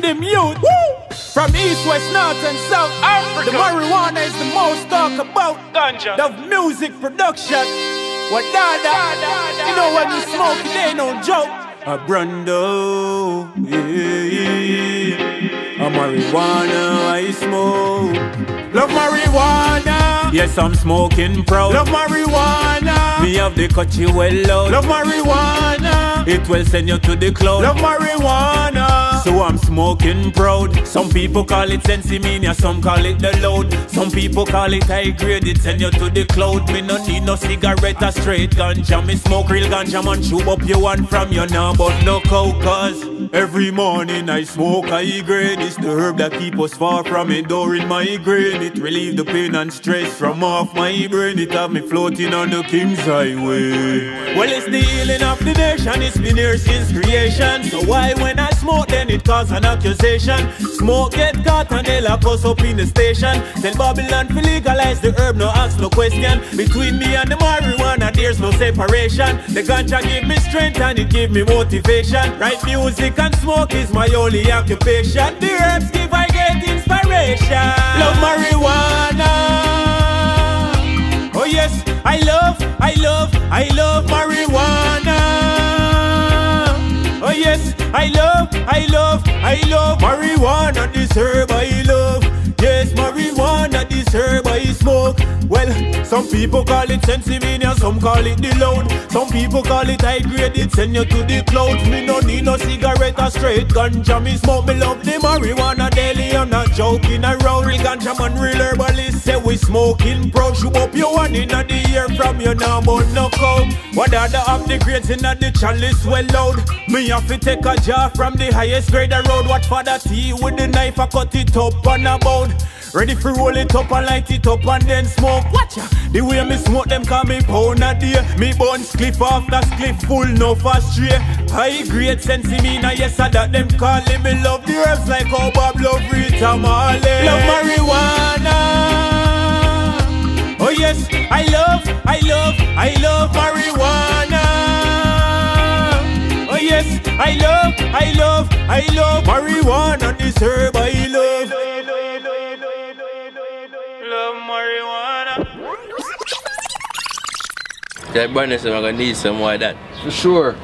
them youth. Woo! From east, west, north, and south. Africa. The marijuana is the most talked about. Ganja. The music production. What da da You know when you smoke, it ain't no joke. A Brando, yeah. A marijuana I smoke. Love marijuana. Yes, I'm smoking proud. Love marijuana. Me have the cut you well loud. Love marijuana. It will send you to the cloud. Love marijuana. So I'm smoking proud. Some people call it sensimania, some call it the load. Some people call it high grade, it send you to the cloud. Me no need no cigarette or straight ganja. Me smoke real ganja, man. Chew up your one from your now, but no coke, cause every morning I smoke high grade. It's the herb that keep us far from it during migraine. It relieve the pain and stress from off my brain. It have me floating on the King's Highway. Well, it's the healing of the nation. It's been here since creation. So why when I smoke, then it cause an accusation? Smoke get caught and they lock us up in the station. Tell Babylon to legalize the herb, no ask no question. Between me and the marijuana, there's no separation. The ganja give me strength and it give me motivation. Write music and smoke is my only occupation. The herbs give I get inspiration. Love marijuana. Oh yes, I love, I love, I love marijuana. I love, I love, I love marijuana. This herb I love. Yes, marijuana, this herb I smoke. Well, some people call it sensimania, some call it the load. Some people call it high grade, it send you to the clouds. Me no need no cigarette or straight ganja. Me smoke, me love the marijuana daily. I'm not joking around. Real ganja man, real herbalist. We smoking pro. Shoot up your one in the ear from your now, but no coke. What are the of the grades in the chalice well loud? Me have to take a jar from the highest grade the road. What for the tea with the knife? I cut it up on a bound. Ready for roll it up and light it up and then smoke. Watch ya. The way me smoke them call me pound a day. Me buns cliff after cliff full no fast stray. High grade sensimina, yes I that them calling me love the herbs like how Bob love Rita Marley. Love marijuana. Yes, I love, I love, I love marijuana. Oh yes, I love, I love, I love marijuana. This herb I love. Love marijuana. That brother said I'm gonna need some more of that. For sure.